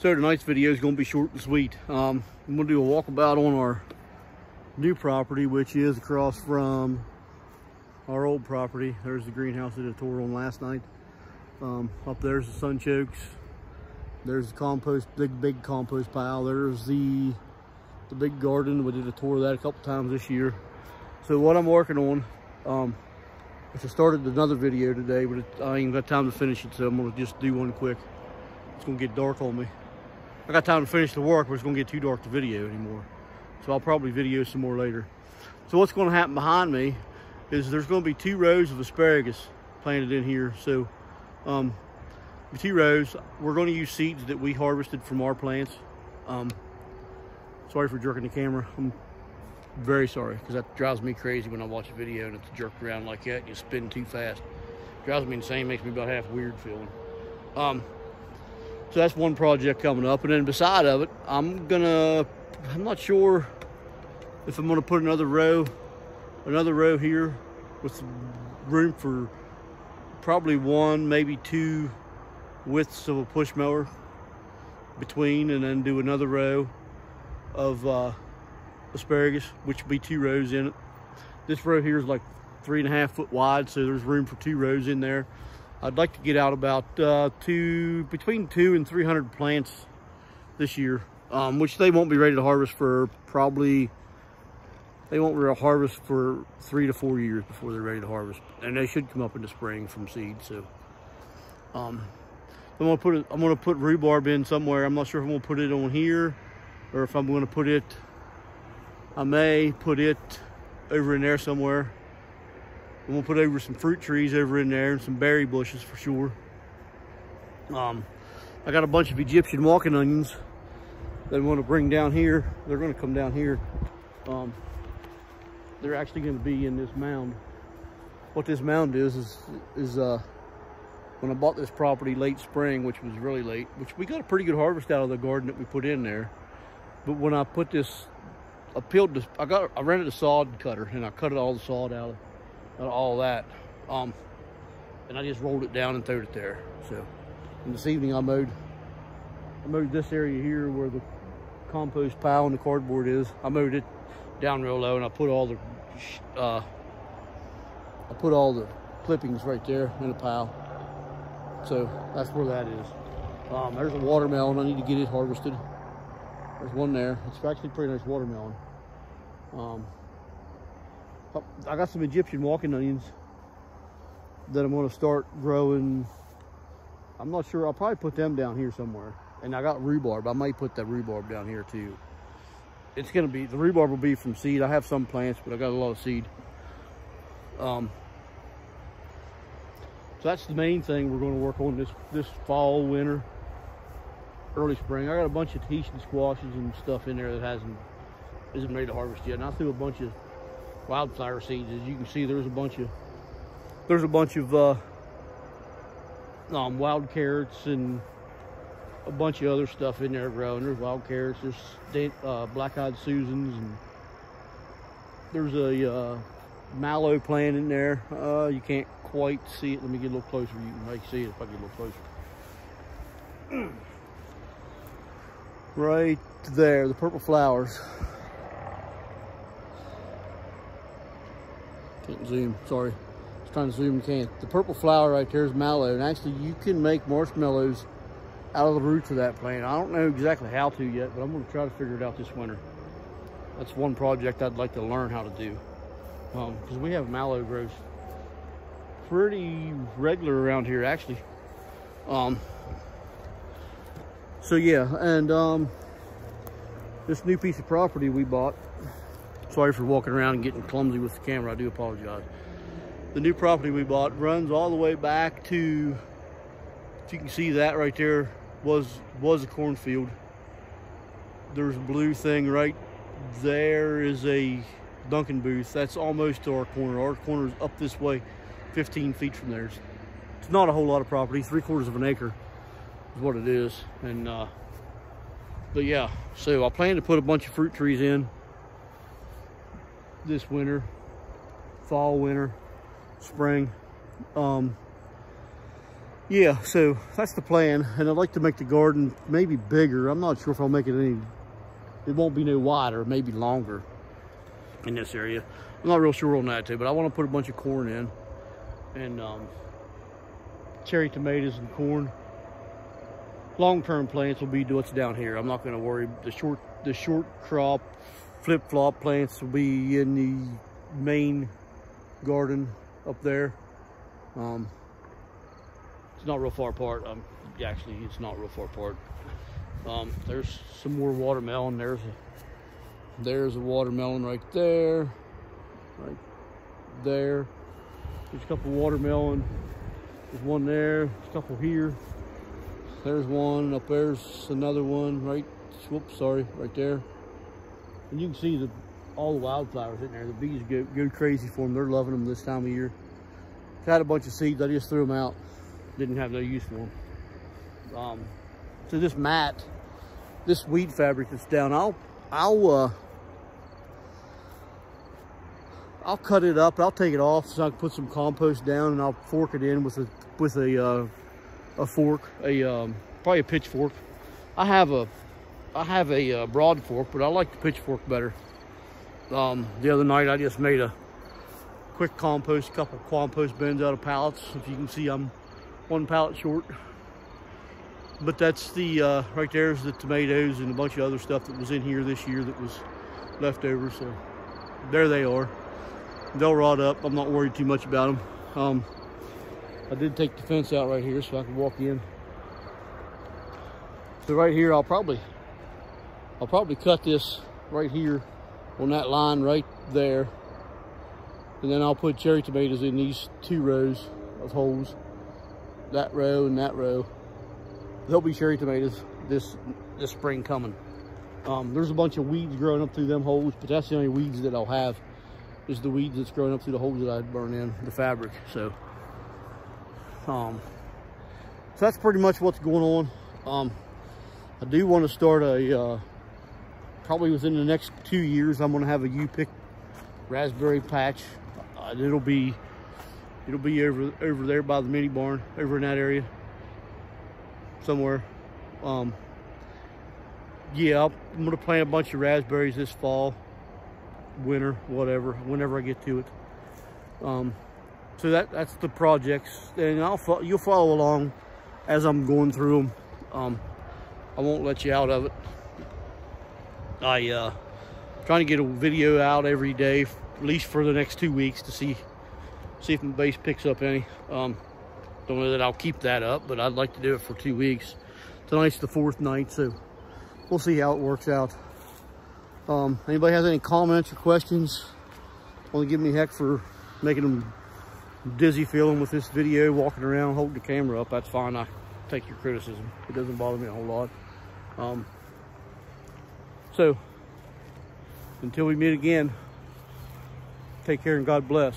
So tonight's video is going to be short and sweet. Um, I'm going to do a walkabout on our new property, which is across from our old property. There's the greenhouse that I tore on last night. Um, up there's the sunchokes. There's the compost, big, big compost pile. There's the the big garden. We did a tour of that a couple times this year. So what I'm working on, um, which I started another video today, but I ain't got time to finish it, so I'm gonna just do one quick. It's gonna get dark on me. I got time to finish the work, but it's gonna get too dark to video anymore. So I'll probably video some more later. So what's gonna happen behind me is there's gonna be two rows of asparagus planted in here. So um, two rows, we're gonna use seeds that we harvested from our plants. Um, sorry for jerking the camera. I'm very sorry because that drives me crazy when I watch a video and it's jerked around like that and you spin too fast. Drives me insane, makes me about half weird feeling. Um, so that's one project coming up. And then beside of it, I'm gonna, I'm not sure if I'm gonna put another row, another row here with room for probably one, maybe two widths of a push mower between and then do another row of uh, asparagus, which will be two rows in it. This row here is like three and a half foot wide, so there's room for two rows in there. I'd like to get out about uh, two, between two and 300 plants this year, um, which they won't be ready to harvest for probably, they won't harvest for three to four years before they're ready to harvest. And they should come up in the spring from seed, so. Um, I'm gonna put it, I'm gonna put rhubarb in somewhere. I'm not sure if I'm gonna put it on here or if I'm gonna put it, I may put it over in there somewhere. I'm gonna put over some fruit trees over in there and some berry bushes for sure. Um, I got a bunch of Egyptian walking onions that I want to bring down here. They're gonna come down here. Um, they're actually gonna be in this mound. What this mound is, is, is uh, when I bought this property late spring, which was really late, which we got a pretty good harvest out of the garden that we put in there. But when I put this, I peeled this, I got, I rented a sod cutter and I cut it all the sod out of all that. Um, and I just rolled it down and threw it there. So, and this evening I mowed, I mowed this area here where the compost pile and the cardboard is. I mowed it down real low and I put all the, uh, I put all the clippings right there in a pile. So that's where that is. Um, there's a watermelon. I need to get it harvested. There's one there. It's actually pretty nice watermelon. Um, I got some Egyptian walking onions that I'm to start growing. I'm not sure. I'll probably put them down here somewhere. And I got rhubarb. I might put that rhubarb down here too. It's going to be, the rhubarb will be from seed. I have some plants, but I got a lot of seed. Um, so that's the main thing we're going to work on this, this fall, winter, early spring. I got a bunch of Tahitian squashes and stuff in there that hasn't, isn't ready to harvest yet. And I threw a bunch of wildflower seeds. As you can see, there's a bunch of there's a bunch of uh, um, wild carrots and a bunch of other stuff in there growing. There's wild carrots, there's uh, black-eyed Susans, and there's a uh, mallow plant in there. Uh, you can't quite see it. Let me get a little closer. You can make see it if I get a little closer. right there, the purple flowers. Can't zoom, sorry. I was trying to zoom, can't. The purple flower right there is mallow, and actually you can make marshmallows out of the roots of that plant. I don't know exactly how to yet, but I'm gonna try to figure it out this winter. That's one project I'd like to learn how to do. Because um, we have mallow grows pretty regular around here, actually. Um, so yeah, and um, this new piece of property we bought Sorry for walking around and getting clumsy with the camera. I do apologize. The new property we bought runs all the way back to, if you can see that right there, was, was a cornfield. There's a blue thing right there is a Duncan booth. That's almost to our corner. Our corner is up this way, 15 feet from there. It's not a whole lot of property. Three quarters of an acre is what it is. And, uh, but yeah, so I plan to put a bunch of fruit trees in this winter, fall, winter, spring. Um, yeah, so that's the plan. And I'd like to make the garden maybe bigger. I'm not sure if I'll make it any, it won't be no wider, maybe longer in this area. I'm not real sure on that too, but I want to put a bunch of corn in and um, cherry tomatoes and corn. Long-term plants will be what's down here. I'm not going to worry. The short, the short crop, flip-flop plants will be in the main garden up there. Um, it's not real far apart. Um, actually, it's not real far apart. Um, there's some more watermelon. There's a, there's a watermelon right there, right there. There's a couple watermelon. There's one there. There's a couple here. There's one up there's another one right. Whoops, sorry, right there. And you can see the all the wildflowers in there. The bees go, go crazy for them. They're loving them this time of year. Had a bunch of seeds. I just threw them out didn't have no use for them. Um, so this mat, this weed fabric that's down, I'll, I'll, uh, I'll cut it up. I'll take it off so I can put some compost down and I'll fork it in with a, with a, uh, a fork, a, um, probably a pitchfork. I have a, I have a uh, broad fork, but I like the pitchfork better. Um, the other night I just made a quick compost, a couple compost bins out of pallets. If you can see, I'm one pallet short. But that's the, uh, right there's the tomatoes and a bunch of other stuff that was in here this year that was left over. So there they are. They'll rot up. I'm not worried too much about them. Um, I did take the fence out right here so I can walk in. So right here, I'll probably, I'll probably cut this right here on that line right there. And then I'll put cherry tomatoes in these two rows of holes that row and that row. There'll be cherry tomatoes this this spring coming. Um, there's a bunch of weeds growing up through them holes, but that's the only weeds that I'll have is the weeds that's growing up through the holes that I burn in the fabric. So, um, so that's pretty much what's going on. Um, I do want to start a, uh, probably within the next two years, I'm to have a U-pick raspberry patch. Uh, it'll be It'll be over over there by the mini barn, over in that area, somewhere. Um, yeah, I'm gonna plant a bunch of raspberries this fall, winter, whatever, whenever I get to it. Um, so that that's the projects, and I'll you'll follow along as I'm going through them. Um, I won't let you out of it. I uh, trying to get a video out every day, at least for the next two weeks, to see see if my base picks up any. Um, don't know that I'll keep that up, but I'd like to do it for two weeks. Tonight's the fourth night, so we'll see how it works out. Um, anybody has any comments or questions? Want to give me heck for making them dizzy feeling with this video, walking around, holding the camera up, that's fine. I take your criticism. It doesn't bother me a whole lot. Um, so, until we meet again, take care and God bless.